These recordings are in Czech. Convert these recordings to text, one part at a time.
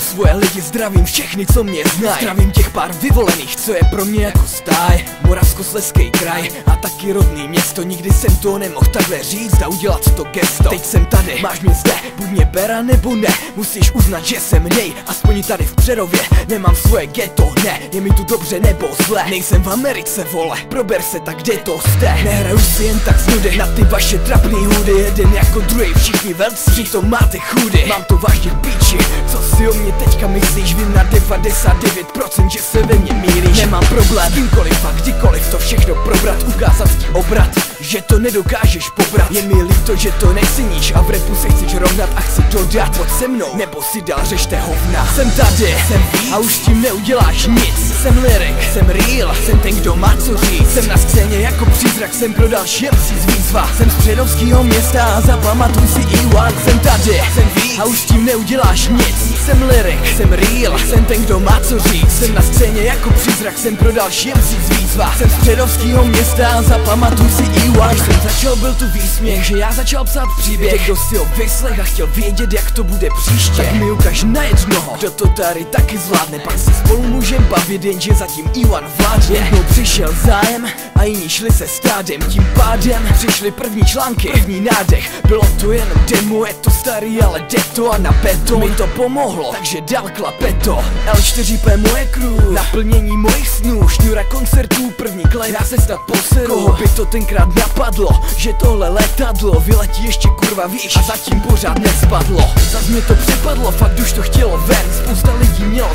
svoje lidi, zdravím všechny, co mě znají. Zdravím těch pár vyvolených, co je pro mě jako stáj Moravskosleský kraj a taky rodný město. Nikdy jsem to nemohl takhle říct a udělat to gesto. Teď jsem tady, máš mě zde, buď mě bera nebo ne. Musíš uznat, že jsem nej, aspoň tady v Přerově. Nemám svoje ghetto, ne, je mi tu dobře nebo zle. Nejsem v Americe, vole, prober se tak kde to jste. Nehraju si jen tak z nudy na ty vaše trapný hudy Jeden jako druhý, všichni velcí, přitom máte chudy. Mám to vážně píči, co si o mě teďka myslíš? Vím na 99% že se ve mně míríš Nemám problém, kýmkoliv a kdykoliv to všechno probrat Ukázat obrat, že to nedokážeš pobrat. Je mi líto, že to neceníš a v repu se chceš rovnat a chci dodat Pojď se mnou, nebo si dál řešte hovna. Jsem tady, jsem víc a už tím neuděláš nic. Jsem lyrik, jsem real, jsem ten, kdo má co říct. Jsem na scéně jako přízrak, jsem pro další MC z výzva Jsem z předovského města a zapamatuj si E1 Jsem tady, jsem víc. A už tím neuděláš nic. Jsem lyrik, jsem real, jsem ten, kdo má co říct. Jsem na scéně jako přízrak, jsem pro další MC z výzva. Jsem z předovského města zapamatuj si E1 Když jsem začal, byl tu výsměch, že já začal psát příběh. Kdo si ho vyslech a chtěl vědět, jak to bude příště Tak mi ukaž na jednoho, kdo to tady taky zvládne Pak se spolu můžem bavit, jenže zatím Iwan vládne. Jednou přišel zájem a jiní šli se stádem. Tím pádem přišly první články, první nádech. Bylo to jenom demo, je to starý, ale jde to a na beton Mi to pomohlo, takže dal klapeto. L4P moje crew, naplnění mojich snů. Šňůra koncertů, první klej, dá se stát poseru. Koho by to tenkrát napadlo, že tohle letadlo Vyletí ještě kurva výš. A zatím pořád nespadlo. Zas mě to přepadlo, fakt už to chtělo ven. Spousta lidí mělo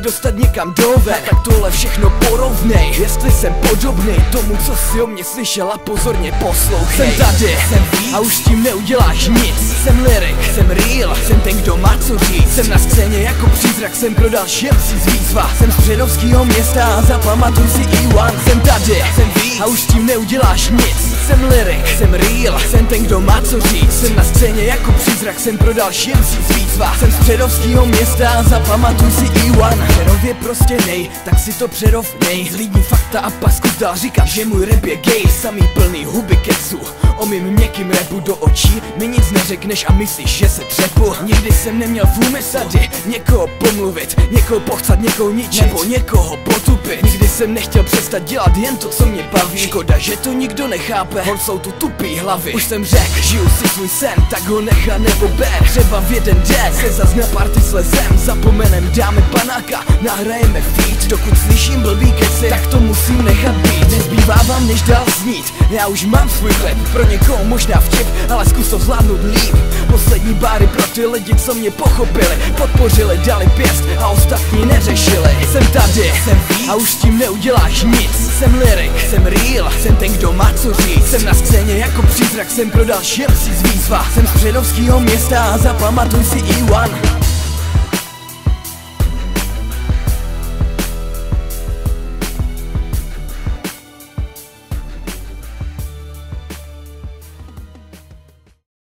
dostat někam doven Tak tohle všechno porovnej, jestli jsem podobnej Tomu, co si o mě slyšela, pozorně poslouchej. Jsem tady, jsem víc a už tím neuděláš nic. Jsem lyrik, jsem real, jsem ten, kdo má co říct. Jsem na scéně jako přízrak, jsem pro další MC z výzva. Jsem z předovského města a zapamatuj si E1 Jsem tady, jsem víc a už s tím neuděláš nic Jsem lyrik, jsem real, jsem ten, kdo má co říct. Jsem na scéně jako přízrak, jsem pro další MC výzva Jsem z předovského města zapamatuj si E1 Přerov je prostě nej, tak si to přerov nej Zlídní fakta a pasku dál říkám, že můj rap je gay. Samý plný huby kecu O mým měkkým repu do očí. Mi nic neřekneš a myslíš, že se třepu. Nikdy jsem neměl v úmyslu někoho pomluvit Někoho pochcat, někoho ničit Nebo někoho potupit. Nikdy jsem nechtěl přestat dělat jen to, co mě baví. Škoda, že to nikdo nechápe, hon jsou tu tupý hlavy. Už jsem řek, žiju si svůj sen, tak ho nechá nebo ber Třeba v jeden den se zas na party slezem. Zapomenem dáme panáka, nahrajeme feed. Dokud slyším blbý keci, tak to musím nechat než dál znít, já už mám svůj chleb Pro někoho možná vtip, ale zkus to zvládnout líp. Poslední báry pro ty lidi, co mě pochopili Podpořili, dali pěst a ostatní neřešili. Jsem tady, jsem víc. a už s tím neuděláš nic. Jsem lyrik, jsem real, jsem ten, kdo má co říct. Jsem na scéně jako přízrak, jsem pro další MC z výzva Jsem z předovského města a zapamatuj si E1